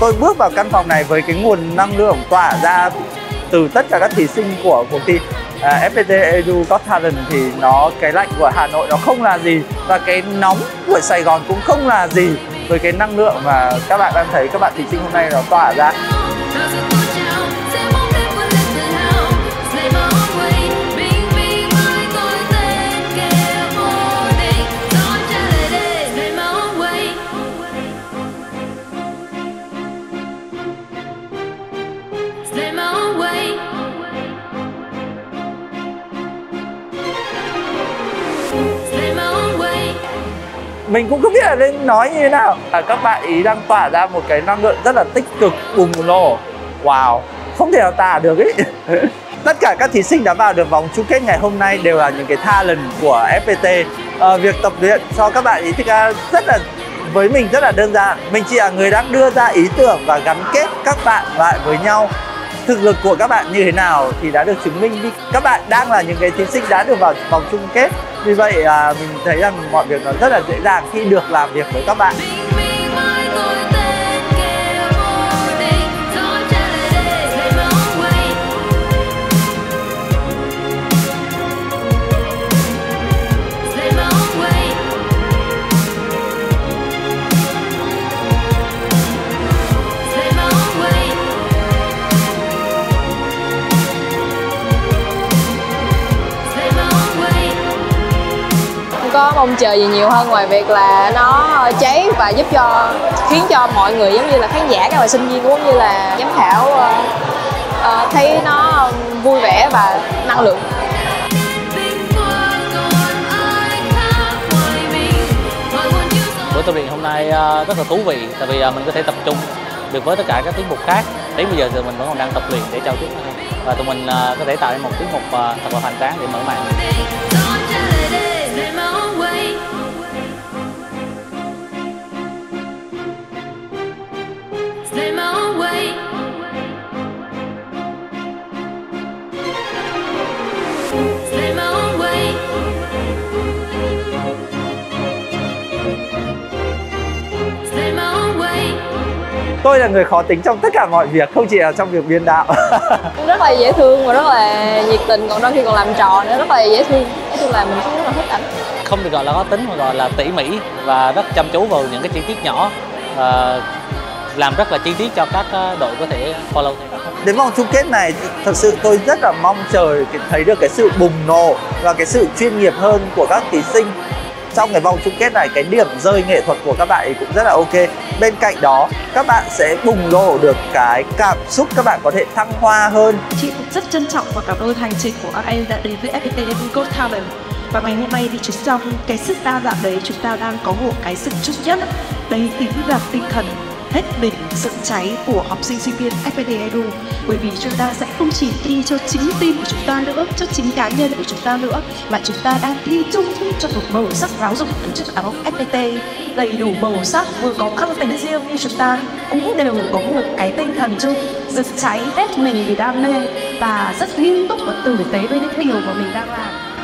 tôi bước vào căn phòng này với cái nguồn năng lượng tỏa ra từ tất cả các thí sinh của cuộc thi à, FPT Edu Got Talent thì nó cái lạnh của Hà Nội nó không là gì và cái nóng của Sài Gòn cũng không là gì. Với cái năng lượng mà các bạn đang thấy các bạn thí sinh hôm nay nó tỏa ra. Mình cũng không biết là nên nói như thế nào. À, các bạn ý đang tỏa ra một cái năng lượng rất là tích cực bùng nổ. Wow. Không thể nào tả được ý. Tất cả các thí sinh đã vào được vòng chung kết ngày hôm nay đều là những cái talent của FPT à, việc tập luyện cho các bạn ý thực ra rất là với mình rất là đơn giản. Mình chỉ là người đang đưa ra ý tưởng và gắn kết các bạn lại với nhau thực lực của các bạn như thế nào thì đã được chứng minh đi. Các bạn đang là những cái thí sinh đã được vào vòng chung kết. Vì vậy à, mình thấy rằng mọi việc nó rất là dễ dàng khi được làm việc với các bạn. Có mong chờ gì nhiều hơn ngoài việc là nó cháy và giúp cho khiến cho mọi người giống như là khán giả các bạn sinh viên cũng như là giám khảo uh, uh, thấy nó vui vẻ và năng lượng. Buổi tập luyện hôm nay ờ, rất là thú vị tại vì mình có thể tập trung được với tất cả các tiết mục khác. Đến bây giờ thì mình vẫn còn đang tập luyện để trao tiếp và tụi mình có thể tạo ra một tiết mục thật là hoành tráng để mở màn. Tôi là người khó tính trong tất cả mọi việc không chỉ là trong việc biên đạo. Rất là dễ thương và rất là nhiệt tình còn đôi khi còn làm trò nữa rất là dễ thương. Nói chung là mình cũng rất là thích ảnh. Không được gọi là khó tính mà gọi là tỉ mỉ và rất chăm chú vào những cái chi tiết nhỏ và làm rất là chi tiết cho các đội có thể follow đến vòng chung kết này thật sự tôi rất là mong chờ thấy được cái sự bùng nổ và cái sự chuyên nghiệp hơn của các thí sinh. Trong cái vòng chung kết này cái điểm rơi nghệ thuật của các bạn ấy cũng rất là ok bên cạnh đó, các bạn sẽ bùng nổ được cái cảm xúc các bạn có thể thăng hoa hơn. Chị cũng rất trân trọng và cảm ơn hành trình của các em đã đến với FPT Gold Talent và ngày hôm nay thì chúng trong cái sức đa dạng đấy, chúng ta đang có một cái sự chút nhất đấy chính là tinh thần hết mình sự cháy của học sinh sinh viên FPT Edu. Bởi vì chúng ta sẽ không chỉ thi cho chính team của chúng ta nữa, cho chính cá nhân của chúng ta nữa, mà chúng ta đang thi chung cho một màu sắc giáo dục tổ chức áo FPT đầy đủ màu sắc, vừa có khăng tính riêng như chúng ta, cũng đều có một cái tinh thần chung, rực cháy hết mình vì đam mê và rất nghiêm túc và tử tế với những điều mà mình đang làm.